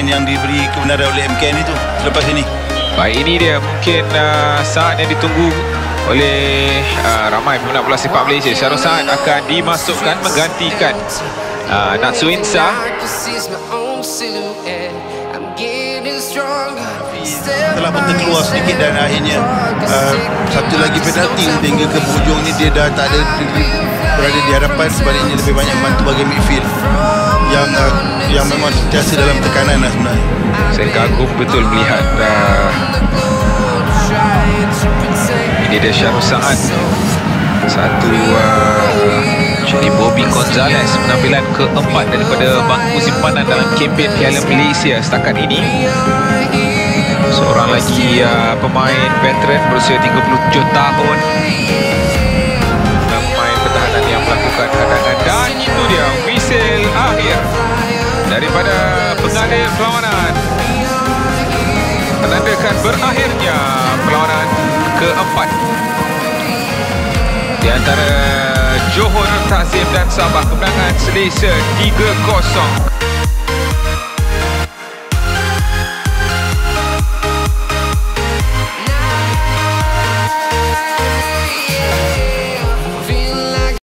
yang diberi kebenaran oleh MKN itu selepas ini. Baik ini dia mungkin uh, saat yang ditunggu oleh uh, ramai peminat bola sepak Malaysia. Syarul Saad akan dimasukkan menggantikan uh, Natsu Insa. Telah pun terkeluar sedikit dan akhirnya uh, satu lagi penalti hingga ke hujung ni dia dah tak ada berada di hadapan sebaliknya lebih banyak membantu bagi midfield yang uh, yang memang sentiasa dalam tekanan lah sebenarnya. Kagum betul melihat uh, ini dia Syarul Saad satu uh, jadi Bobby Gonzalez penampilan keempat daripada bangku simpanan dalam kempen Piala Malaysia setakat ini. Seorang lagi uh, pemain veteran berusia 37 tahun perlawanan. Menandakan berakhirnya perlawanan keempat. Di antara Johor Takzim dan Sabah kemenangan selesa 3-0